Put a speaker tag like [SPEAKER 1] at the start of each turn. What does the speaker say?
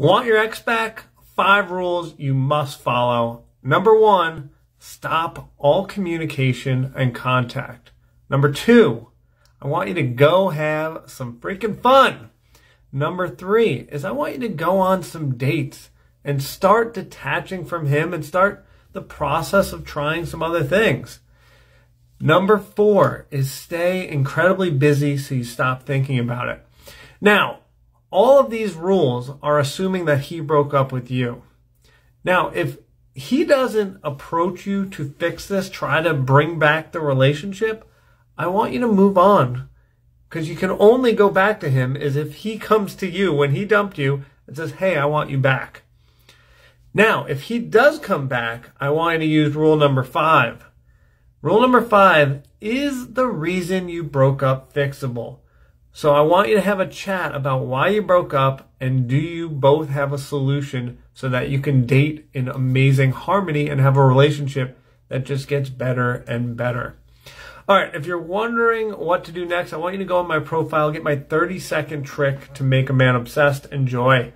[SPEAKER 1] Want your ex back? Five rules you must follow. Number one, stop all communication and contact. Number two, I want you to go have some freaking fun. Number three is I want you to go on some dates and start detaching from him and start the process of trying some other things. Number four is stay incredibly busy so you stop thinking about it. Now, all of these rules are assuming that he broke up with you. Now, if he doesn't approach you to fix this, try to bring back the relationship, I want you to move on. Because you can only go back to him as if he comes to you when he dumped you and says, Hey, I want you back. Now, if he does come back, I want you to use rule number five. Rule number five is the reason you broke up fixable? So I want you to have a chat about why you broke up and do you both have a solution so that you can date in amazing harmony and have a relationship that just gets better and better. All right, if you're wondering what to do next, I want you to go on my profile, get my 30 second trick to make a man obsessed. Enjoy.